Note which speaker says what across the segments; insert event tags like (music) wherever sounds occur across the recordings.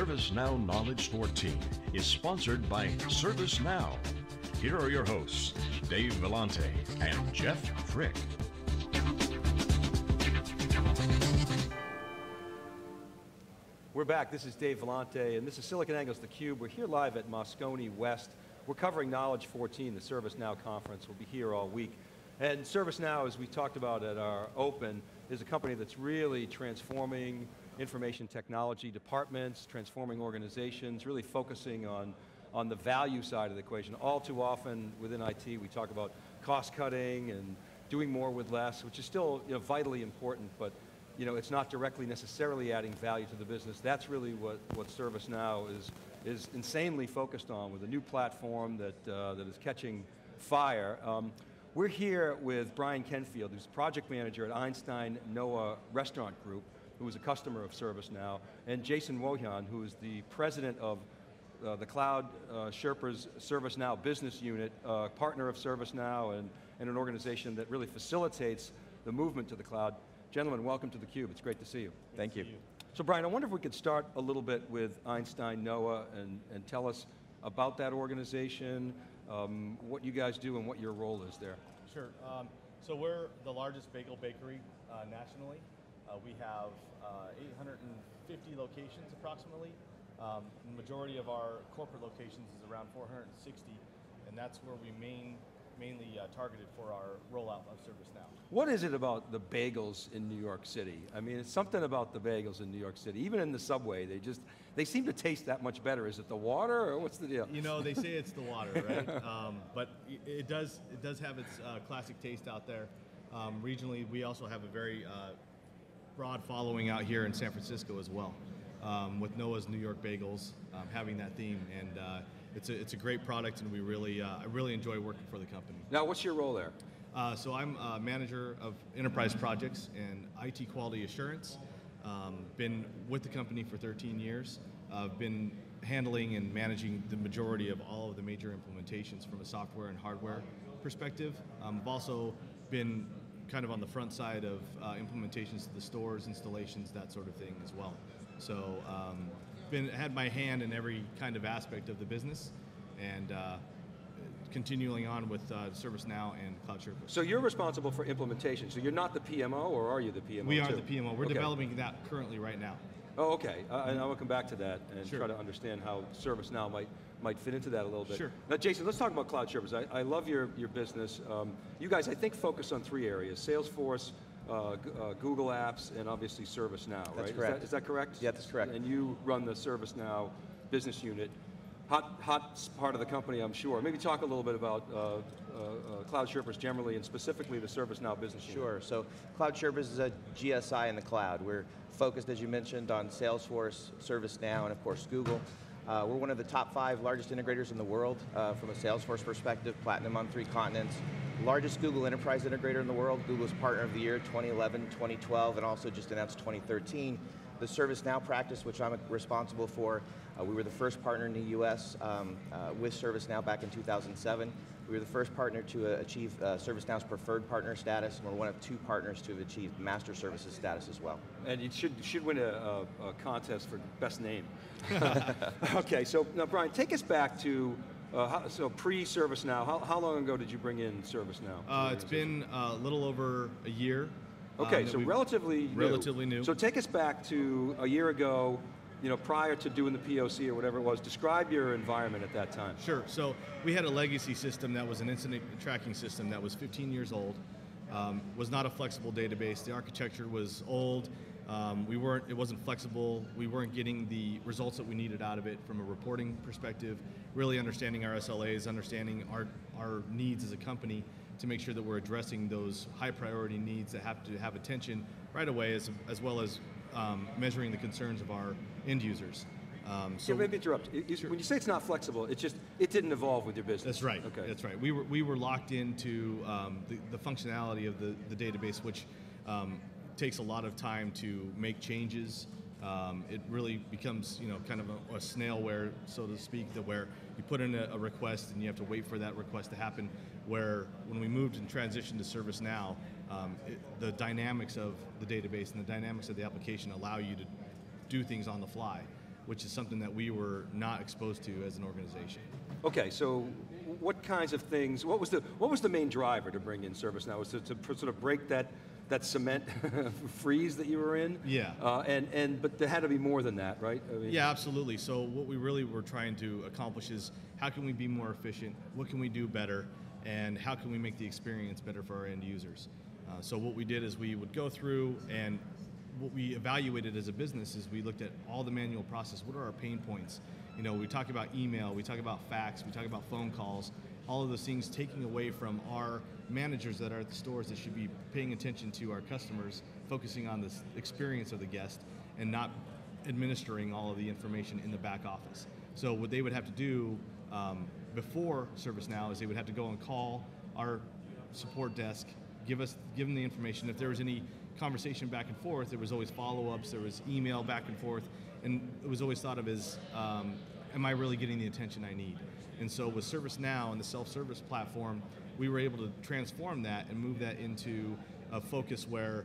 Speaker 1: ServiceNow Knowledge 14 is sponsored by ServiceNow. Here are your hosts, Dave Vellante and Jeff Frick.
Speaker 2: We're back, this is Dave Vellante, and this is SiliconANGLE's theCUBE. We're here live at Moscone West. We're covering Knowledge 14, the ServiceNow conference. We'll be here all week. And ServiceNow, as we talked about at our open, is a company that's really transforming information technology departments, transforming organizations, really focusing on, on the value side of the equation. All too often within IT, we talk about cost cutting and doing more with less, which is still you know, vitally important, but you know, it's not directly necessarily adding value to the business. That's really what, what ServiceNow is, is insanely focused on with a new platform that, uh, that is catching fire. Um, we're here with Brian Kenfield, who's project manager at Einstein Noah Restaurant Group, who is a customer of ServiceNow, and Jason Wojahn, who is the president of uh, the Cloud uh, Sherpas ServiceNow business unit, uh, partner of ServiceNow, and, and an organization that really facilitates the movement to the cloud. Gentlemen, welcome to theCUBE, it's great to see you.
Speaker 3: Thank you.
Speaker 2: So Brian, I wonder if we could start a little bit with Einstein Noah and, and tell us about that organization, um, what you guys do and what your role is there.
Speaker 3: Sure. Um, so we're the largest bagel bakery uh, nationally. Uh, we have uh, 850 locations approximately. Um, the majority of our corporate locations is around 460, and that's where we main mainly uh, targeted for our rollout of ServiceNow.
Speaker 2: What is it about the bagels in New York City? I mean, it's something about the bagels in New York City. Even in the subway, they just, they seem to taste that much better. Is it the water or what's the deal?
Speaker 3: You know, they say it's the water, right? (laughs) um, but it does, it does have its uh, classic taste out there. Um, regionally, we also have a very uh, broad following out here in San Francisco as well. Um, with Noah's New York Bagels um, having that theme, and uh, it's a it's a great product, and we really uh, I really enjoy working for the company.
Speaker 2: Now, what's your role there?
Speaker 3: Uh, so I'm a manager of enterprise projects and IT quality assurance. Um, been with the company for 13 years. I've been handling and managing the majority of all of the major implementations from a software and hardware perspective. Um, I've also been kind of on the front side of uh, implementations to the stores, installations, that sort of thing as well. So um, been had my hand in every kind of aspect of the business, and uh, continuing on with uh, ServiceNow and Cloud Sherpas.
Speaker 2: So you're responsible for implementation. So you're not the PMO, or are you the PMO?
Speaker 3: We are
Speaker 2: too?
Speaker 3: the PMO. We're okay. developing that currently right now.
Speaker 2: Oh, okay. Uh, and I will come back to that and sure. try to understand how ServiceNow might might fit into that a little bit.
Speaker 3: Sure.
Speaker 2: Now, Jason, let's talk about Cloud Sherpas. I, I love your, your business. Um, you guys, I think, focus on three areas. Salesforce, uh, uh, Google Apps, and obviously ServiceNow, right?
Speaker 4: That's correct.
Speaker 2: Is that, is that correct?
Speaker 4: Yeah, that's correct.
Speaker 2: And you run the ServiceNow business unit. Hot, hot part of the company, I'm sure. Maybe talk a little bit about uh, uh, uh Cloud Sherpas generally, and specifically the ServiceNow business unit.
Speaker 4: Sure, so Cloud Sherpas is a GSI in the cloud. We're focused, as you mentioned, on Salesforce, ServiceNow, and of course Google. Uh, we're one of the top five largest integrators in the world uh, from a Salesforce perspective, platinum on three continents. Largest Google Enterprise integrator in the world, Google's Partner of the Year 2011, 2012, and also just announced 2013. The ServiceNow practice, which I'm responsible for, uh, we were the first partner in the US um, uh, with ServiceNow back in 2007. We were the first partner to uh, achieve uh, ServiceNow's preferred partner status, and we're one of two partners to have achieved master services status as well.
Speaker 2: And you should, should win a, a, a contest for best name. (laughs) okay, so now Brian, take us back to uh, how, so pre-ServiceNow, how, how long ago did you bring in ServiceNow?
Speaker 3: Uh, it's been a little over a year.
Speaker 2: Okay, um, so relatively
Speaker 3: new. Relatively new.
Speaker 2: So take us back to a year ago, you know, prior to doing the POC or whatever it was, describe your environment at that time.
Speaker 3: Sure, so we had a legacy system that was an incident tracking system that was 15 years old, um, was not a flexible database, the architecture was old, um, we weren't, it wasn't flexible, we weren't getting the results that we needed out of it from a reporting perspective, really understanding our SLAs, understanding our, our needs as a company to make sure that we're addressing those high priority needs that have to have attention right away as, as well as um, measuring the concerns of our end users.
Speaker 2: Um, so yeah, maybe interrupt. Sure. When you say it's not flexible, it just it didn't evolve with your business.
Speaker 3: That's right. Okay. That's right. We were we were locked into um, the, the functionality of the, the database, which um, takes a lot of time to make changes. Um, it really becomes you know kind of a, a, snailware, so to speak, that where you put in a, a, request and you have to wait for that request to happen. Where when we moved and transitioned to ServiceNow, um, it, the dynamics of the database and the dynamics of the application allow you to do things on the fly, which is something that we were not exposed to as an organization.
Speaker 2: Okay, so what kinds of things, what was the, what was the main driver to bring in ServiceNow? Was to pr- sort of break that, that cement (laughs) freeze that you were in?
Speaker 3: Yeah.
Speaker 2: Uh, and, and, but there had to be more than that, right? I mean,
Speaker 3: Yeah, absolutely. So what we really were trying to accomplish is how can we be more efficient? What can we do better? And how can we make the experience better for our end users? Uh, so what we did is we would go through and what we evaluated as a business is we looked at all the manual process. What are our pain points? You know, we talk about email, we talk about fax, we talk about phone calls, all of those things taking away from our managers that are at the stores that should be paying attention to our customers, focusing on the experience of the guest and not administering all of the information in the back office. So what they would have to do um, before ServiceNow is they would have to go and call our support desk, give us give them the information. If there was any conversation back and forth, there was always follow-ups, there was email back and forth, and it was always thought of as, um, am I really getting the attention I need? And so with ServiceNow and the self-service platform, we were able to transform that and move that into a focus where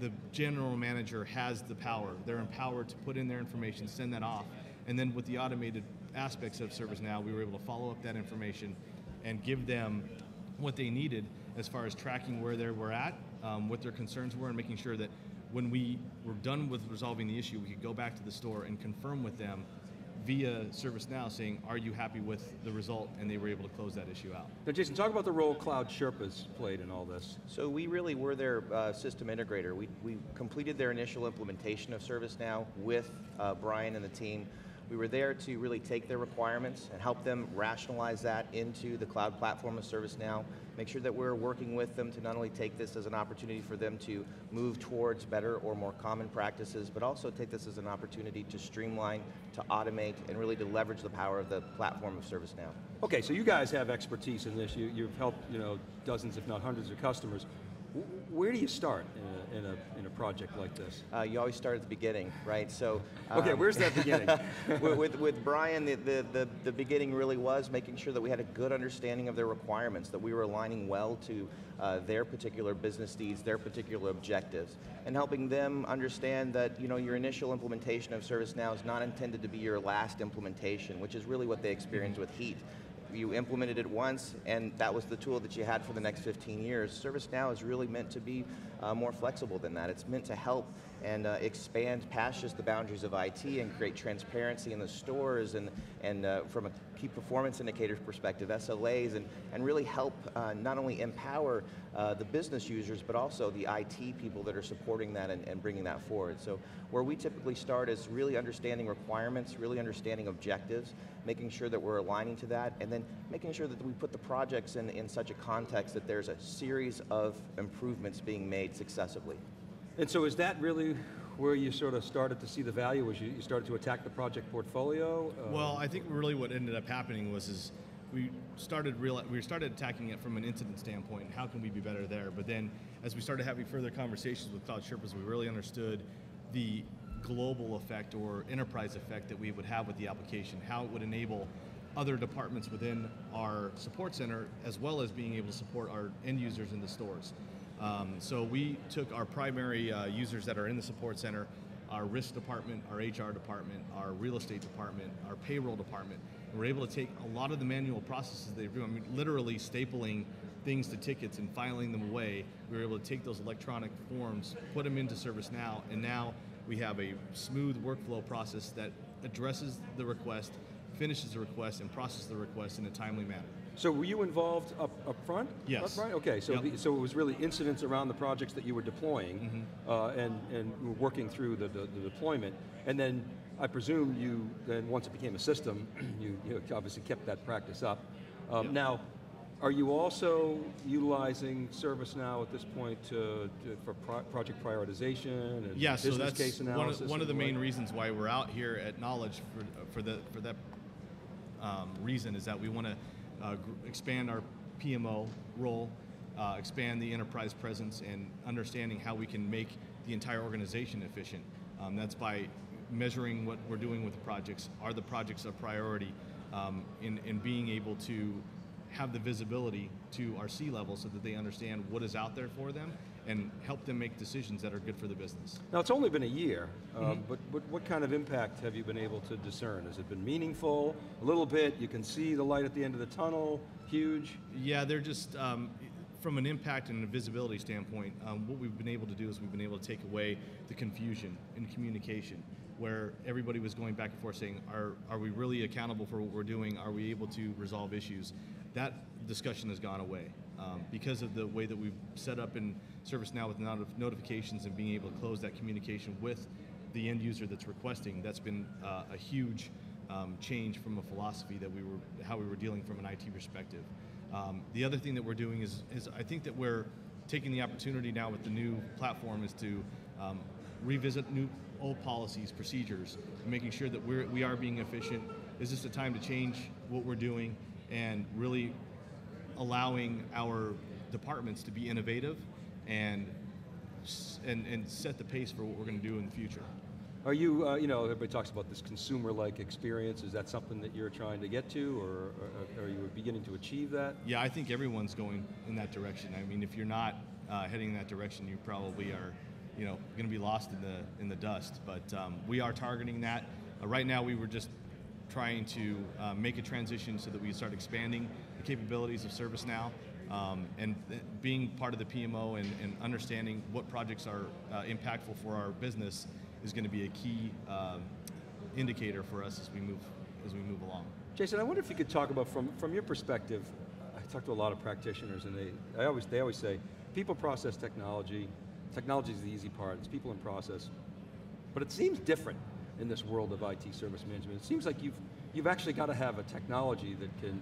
Speaker 3: the general manager has the power. They're empowered to put in their information, send that off, and then with the automated aspects of ServiceNow, we were able to follow up that information and give them what they needed as far as tracking where they were at, um, what their concerns were, and making sure that when we were done with resolving the issue, we could go back to the store and confirm with them via ServiceNow saying, are you happy with the result? And they were able to close that issue out.
Speaker 2: Now, Jason, talk about the role Cloud Sherpas played in all this.
Speaker 4: So we really were their uh, system integrator. We, we completed their initial implementation of ServiceNow with uh, Brian and the team. We were there to really take their requirements and help them rationalize that into the cloud platform of ServiceNow. Make sure that we're working with them to not only take this as an opportunity for them to move towards better or more common practices, but also take this as an opportunity to streamline, to automate, and really to leverage the power of the platform of ServiceNow.
Speaker 2: Okay, so you guys have expertise in this. You, you've helped, you know, dozens, if not hundreds of customers. Where do you start in a, in a, in a project like this?
Speaker 4: Uh, you always start at the beginning, right? So.
Speaker 2: Okay,
Speaker 4: um,
Speaker 2: where's that beginning? (laughs)
Speaker 4: with, with, with Brian, the, the, the, the beginning really was making sure that we had a good understanding of their requirements, that we were aligning well to uh, their particular business needs, their particular objectives, and helping them understand that you know your initial implementation of ServiceNow is not intended to be your last implementation, which is really what they experienced with Heat you implemented it once and that was the tool that you had for the next 15 years. ServiceNow is really meant to be uh, more flexible than that. It's meant to help and uh, expand past just the boundaries of IT and create transparency in the stores and, and uh, from a key performance indicators perspective, SLAs, and, and really help uh, not only empower uh, the business users, but also the IT people that are supporting that and, and bringing that forward. So where we typically start is really understanding requirements, really understanding objectives, making sure that we're aligning to that, and then making sure that we put the projects in, in such a context that there's a series of improvements being made successively.
Speaker 2: And so is that really where you sort of started to see the value, was you, you started to attack the project portfolio? Uh,
Speaker 3: Well, I think really what ended up happening was is we started real we started attacking it from an incident standpoint. How can we be better there? But then as we started having further conversations with Cloud Sherpas, we really understood the global effect or enterprise effect that we would have with the application, how it would enable other departments within our support center, as well as being able to support our end users in the stores. Um, so we took our primary uh, users that are in the support center, our risk department, our HR department, our real estate department, our payroll department, and we're able to take a lot of the manual processes they do. I mean, literally stapling things to tickets and filing them away. We were able to take those electronic forms, put them into ServiceNow, and now we have a smooth workflow process that addresses the request, finishes the request, and processes the request in a timely manner.
Speaker 2: So were you involved up, up front?
Speaker 3: Yes.
Speaker 2: Up front? Okay, so,
Speaker 3: Yep.
Speaker 2: the, so it was really incidents around the projects that you were deploying
Speaker 3: Mm-hmm.
Speaker 2: uh, and, and working through the, the, the deployment. And then I presume you, then once it became a system, (clears throat) you, you obviously kept that practice up. Um,
Speaker 3: Yep.
Speaker 2: Now, are you also utilizing ServiceNow at this point to, to, for pro- project prioritization and
Speaker 3: Yeah, so
Speaker 2: business
Speaker 3: that's
Speaker 2: case
Speaker 3: one
Speaker 2: analysis?
Speaker 3: of, one of the main reasons why we're out here at Knowledge for, for, the, for that um, reason is that we want to uh, expand our PMO role, uh, expand the enterprise presence, and understanding how we can make the entire organization efficient. Um, that's by measuring what we're doing with the projects. Are the projects a priority? Um, in, in being able to have the visibility to our C level so that they understand what is out there for them and help them make decisions that are good for the business.
Speaker 2: Now, it's only been a year, um, but, but what kind of impact have you been able to discern? Has it been meaningful? A little bit, you can see the light at the end of the tunnel, huge?
Speaker 3: Yeah, they're just, um, from an impact and a visibility standpoint, um, what we've been able to do is we've been able to take away the confusion in communication where everybody was going back and forth saying, are, are we really accountable for what we're doing? Are we able to resolve issues? That discussion has gone away um, because of the way that we've set up in ServiceNow with not- of notifications and being able to close that communication with the end user that's requesting. That's been uh, a huge um, change from a philosophy that we were, how we were dealing from an IT perspective. Um, the other thing that we're doing is, is I think that we're taking the opportunity now with the new platform is to um, revisit new old policies, procedures, making sure that we're, we are being efficient. Is this a time to change what we're doing and really allowing our departments to be innovative and, and, and set the pace for what we're going to do in the future?
Speaker 2: Are you, uh, you know, everybody talks about this consumer-like experience. Is that something that you're trying to get to, or, or are you beginning to achieve that?
Speaker 3: Yeah, I think everyone's going in that direction. I mean, if you're not uh, heading in that direction, you probably are, you know, going to be lost in the in the dust. But um, we are targeting that. Uh, right now, we were just trying to uh, make a transition so that we start expanding capabilities of ServiceNow. Um, and being part of the PMO and, and understanding what projects are uh, impactful for our business is going to be a key um, indicator for us as we move as we move along.
Speaker 2: Jason, I wonder if you could talk about from, from your perspective. I talk to a lot of practitioners, and they I always they always say, people, process, technology. Technology is the easy part. It's people and process. But it seems different in this world of IT service management. It seems like you've you've actually got to have a technology that can,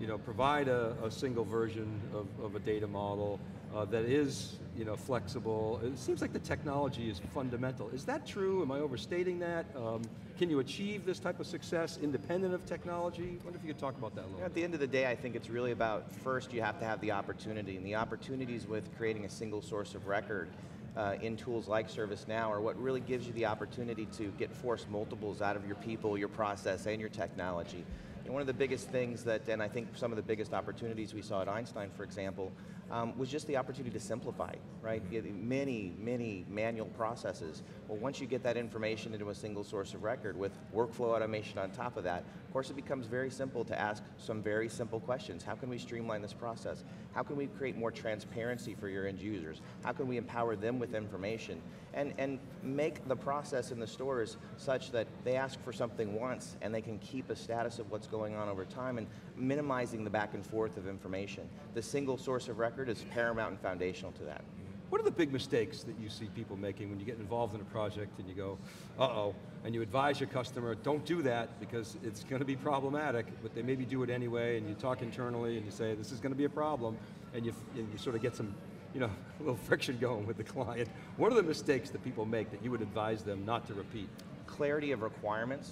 Speaker 2: you know, provide a, a single version of, of a data model uh, that is, you know, flexible. It seems like the technology is fundamental. Is that true? Am I overstating that? Um, can you achieve this type of success independent of technology? I wonder if you could talk about that a little
Speaker 4: at the end of the day, I think it's really about first you have to have the opportunity, and the opportunities with creating a single source of record uh, in tools like ServiceNow are what really gives you the opportunity to get force multiples out of your people, your process, and your technology. And one of the biggest things that, and I think some of the biggest opportunities we saw at Einstein, for example, um, was just the opportunity to simplify, right? Many, many manual processes. Well, once you get that information into a single source of record with workflow automation on top of that, of course it becomes very simple to ask some very simple questions. How can we streamline this process? How can we create more transparency for your end users? How can we empower them with information? And, and make the process in the stores such that they ask for something once and they can keep a status of what's going on over time and minimizing the back and forth of information. The single source of record is paramount and foundational to that.
Speaker 2: What are the big mistakes that you see people making when you get involved in a project and you go, uh-oh, and you advise your customer, don't do that because it's going to be problematic, but they maybe do it anyway, and you talk internally and you say, this is going to be a problem, and you, and you sort of get some, you know, (laughs) a little friction going with the client. What are the mistakes that people make that you would advise them not to repeat?
Speaker 4: clarity of requirements,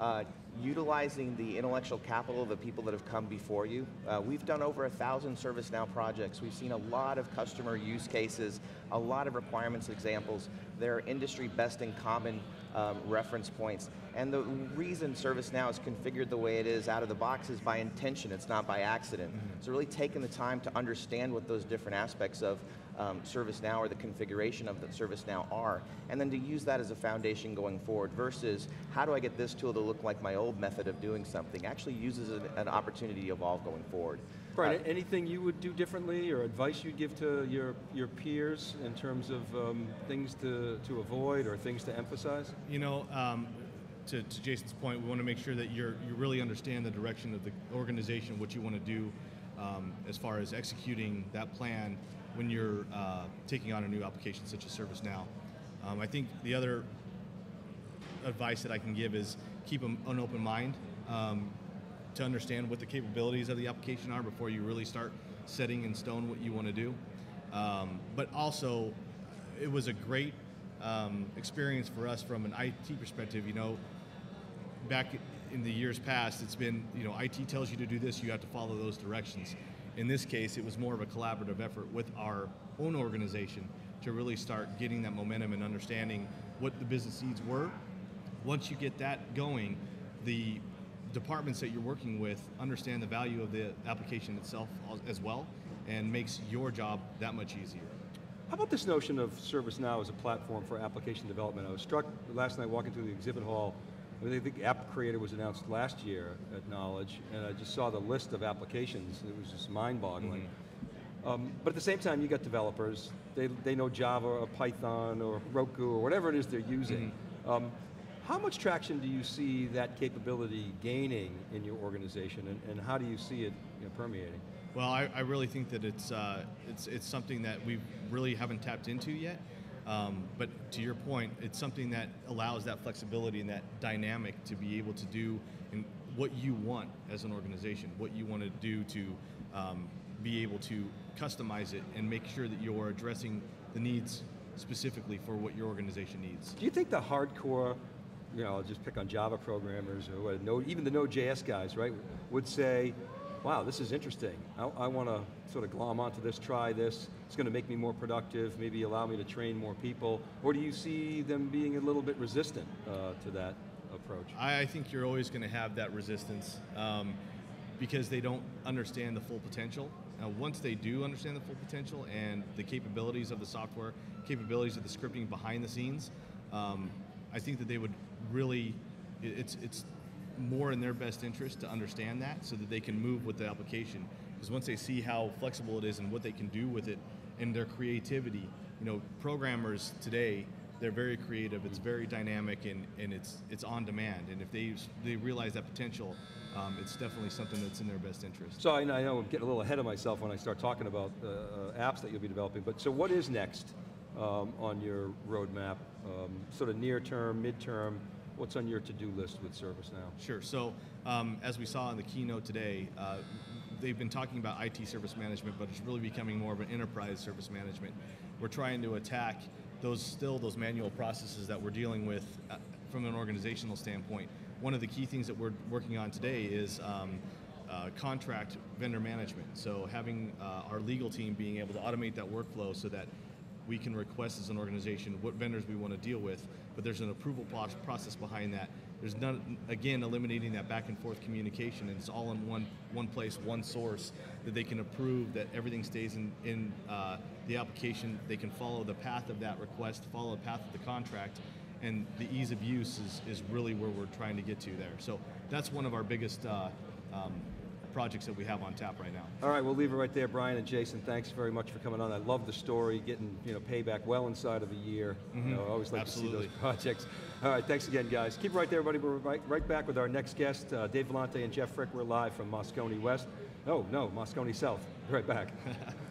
Speaker 4: uh, utilizing the intellectual capital of the people that have come before you. Uh, we've done over a thousand ServiceNow projects. We've seen a lot of customer use cases, a lot of requirements examples. There are industry best and common um, reference points. And the reason ServiceNow is configured the way it is out of the box is by intention, it's not by accident. So really taking the time to understand what those different aspects of um, ServiceNow or the configuration of the ServiceNow are, and then to use that as a foundation going forward versus how do I get this tool to look like my old method of doing something, actually uses an, an opportunity to evolve going forward.
Speaker 2: Brian,
Speaker 4: Uh,
Speaker 2: anything you would do differently or advice you'd give to your, your peers in terms of um, things to, to avoid or things to emphasize?
Speaker 3: You know, um, to, to Jason's point, we want to make sure that you're, you really understand the direction of the organization, what you want to do um, as far as executing that plan when you're uh, taking on a new application such as ServiceNow. Um, I think the other advice that I can give is keep an, open mind um, to understand what the capabilities of the application are before you really start setting in stone what you want to do. Um, but also, it was a great um, experience for us from an IT perspective. You know, back in the years past, it's been, you know, IT tells you to do this, you have to follow those directions. In this case, it was more of a collaborative effort with our own organization to really start getting that momentum and understanding what the business needs were. Once you get that going, the departments that you're working with understand the value of the application itself as well, and makes your job that much easier.
Speaker 2: How about this notion of ServiceNow as a platform for application development? I was struck last night walking through the exhibit hall. I think the App Creator was announced last year at Knowledge, and I just saw the list of applications, and it was just mind-boggling. Mm -hmm. um, but at the same time, you got developers, they, they know Java or Python or Roku or whatever it is they're using. Mm -hmm. um, how much traction do you see that capability gaining in your organization, and, and how do you see it you know, permeating?
Speaker 3: Well, I, I, really think that it's, uh, it's, it's something that we really haven't tapped into yet. Um, but to your point, it's something that allows that flexibility and that dynamic to be able to do in what you want as an organization, what you want to do to um, be able to customize it and make sure that you're addressing the needs specifically for what your organization needs.
Speaker 2: Do you think the hardcore, you know, I'll just pick on Java programmers or what, Node, even the Node.js guys, right, would say, wow, this is interesting. I, I want to sort of glom onto this, try this. It's going to make me more productive, maybe allow me to train more people. Or do you see them being a little bit resistant uh, to that approach?
Speaker 3: I think you're always going to have that resistance um, because they don't understand the full potential. Now, once they do understand the full potential and the capabilities of the software, capabilities of the scripting behind the scenes, um, I think that they would really, it's, it's more in their best interest to understand that so that they can move with the application. Because once they see how flexible it is and what they can do with it and their creativity, you know, programmers today, they're very creative, it's very dynamic and, and it's, it's on demand. And if they, they realize that potential, um, it's definitely something that's in their best interest.
Speaker 2: So I, I know I'm getting a little ahead of myself when I start talking about uh, uh, apps that you'll be developing, but so what is next um, on your roadmap? Um, sort of near term, mid-term, what's on your to-do list with ServiceNow?
Speaker 3: Sure, so um, as we saw in the keynote today, uh, they've been talking about IT service management, but it's really becoming more of an enterprise service management. We're trying to attack those still those manual processes that we're dealing with uh, from an organizational standpoint. One of the key things that we're working on today is um, uh, contract vendor management. So having uh, our legal team being able to automate that workflow so that we can request as an organization what vendors we want to deal with, but there's an approval process behind that. There's none, again, eliminating that back and forth communication, and it's all in one one place, one source that they can approve that everything stays in, in uh, the application. They can follow the path of that request, follow the path of the contract, and the ease of use is, is really where we're trying to get to there. So that's one of our biggest uh, um, projects that we have on tap right now.
Speaker 2: All right, we'll leave it right there. Brian and Jason, thanks very much for coming on. I love the story, getting you know payback well inside of a year. Mm -hmm. You know, I always like
Speaker 3: Absolutely.
Speaker 2: to see those projects. All right, thanks again, guys. Keep it right there, everybody. We're right, right back with our next guest, uh, Dave Vellante and Jeff Frick. We're live from Moscone West. No, no, Moscone South. Right back. (laughs)